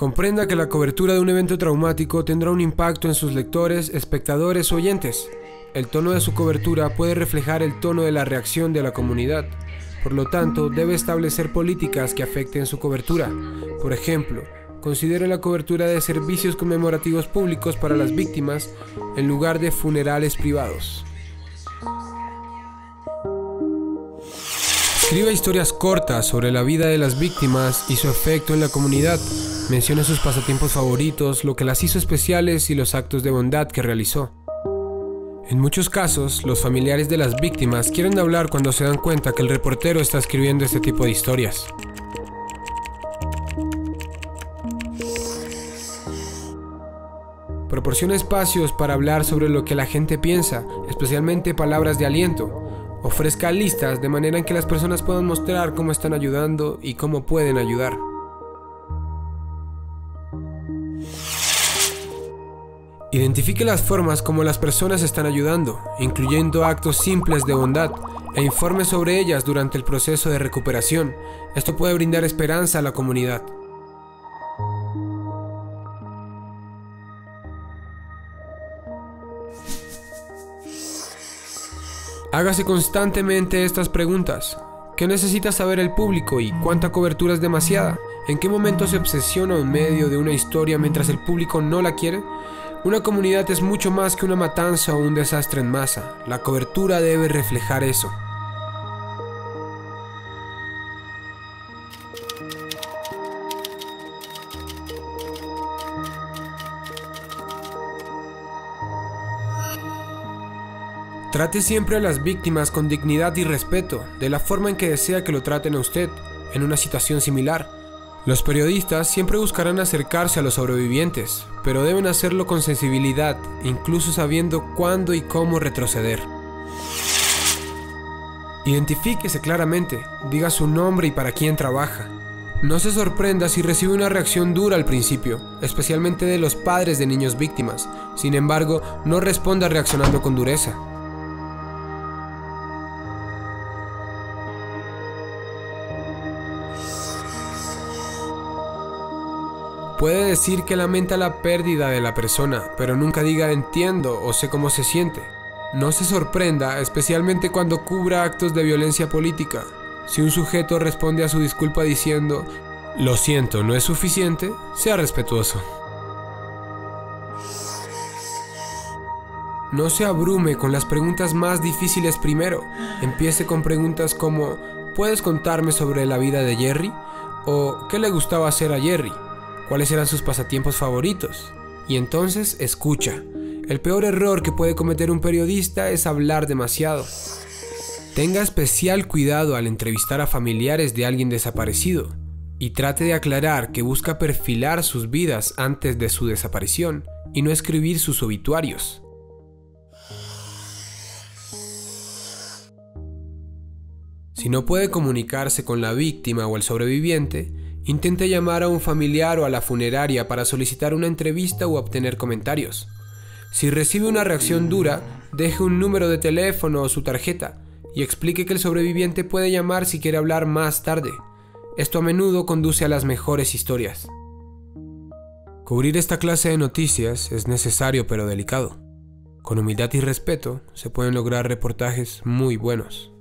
Comprenda que la cobertura de un evento traumático tendrá un impacto en sus lectores, espectadores o oyentes. El tono de su cobertura puede reflejar el tono de la reacción de la comunidad. Por lo tanto, debe establecer políticas que afecten su cobertura. Por ejemplo, considere la cobertura de servicios conmemorativos públicos para las víctimas en lugar de funerales privados. Escriba historias cortas sobre la vida de las víctimas y su efecto en la comunidad. Menciona sus pasatiempos favoritos, lo que las hizo especiales y los actos de bondad que realizó. En muchos casos, los familiares de las víctimas quieren hablar cuando se dan cuenta que el reportero está escribiendo este tipo de historias. Proporciona espacios para hablar sobre lo que la gente piensa, especialmente palabras de aliento. Ofrezca listas de manera en que las personas puedan mostrar cómo están ayudando y cómo pueden ayudar. Identifique las formas como las personas están ayudando, incluyendo actos simples de bondad, e informe sobre ellas durante el proceso de recuperación. Esto puede brindar esperanza a la comunidad. Hágase constantemente estas preguntas. ¿Qué necesita saber el público y cuánta cobertura es demasiada? ¿En qué momento se obsesiona un medio de una historia mientras el público no la quiere? Una comunidad es mucho más que una matanza o un desastre en masa. La cobertura debe reflejar eso. Trate siempre a las víctimas con dignidad y respeto, de la forma en que desea que lo traten a usted, en una situación similar. Los periodistas siempre buscarán acercarse a los sobrevivientes, pero deben hacerlo con sensibilidad, incluso sabiendo cuándo y cómo retroceder. Identifíquese claramente, diga su nombre y para quién trabaja. No se sorprenda si recibe una reacción dura al principio, especialmente de los padres de niños víctimas. Sin embargo, no responda reaccionando con dureza. Puede decir que lamenta la pérdida de la persona, pero nunca diga entiendo o sé cómo se siente. No se sorprenda, especialmente cuando cubra actos de violencia política. Si un sujeto responde a su disculpa diciendo, lo siento, no es suficiente, sea respetuoso. No se abrume con las preguntas más difíciles primero. Empiece con preguntas como, ¿puedes contarme sobre la vida de Jerry? ¿O qué le gustaba hacer a Jerry? Cuáles eran sus pasatiempos favoritos. Y entonces escucha. El peor error que puede cometer un periodista es hablar demasiado. Tenga especial cuidado al entrevistar a familiares de alguien desaparecido y trate de aclarar que busca perfilar sus vidas antes de su desaparición y no escribir sus obituarios. Si no puede comunicarse con la víctima o el sobreviviente, Intente llamar a un familiar o a la funeraria para solicitar una entrevista o obtener comentarios. Si recibe una reacción dura, deje un número de teléfono o su tarjeta y explique que el sobreviviente puede llamar si quiere hablar más tarde. Esto a menudo conduce a las mejores historias. Cubrir esta clase de noticias es necesario pero delicado. Con humildad y respeto se pueden lograr reportajes muy buenos.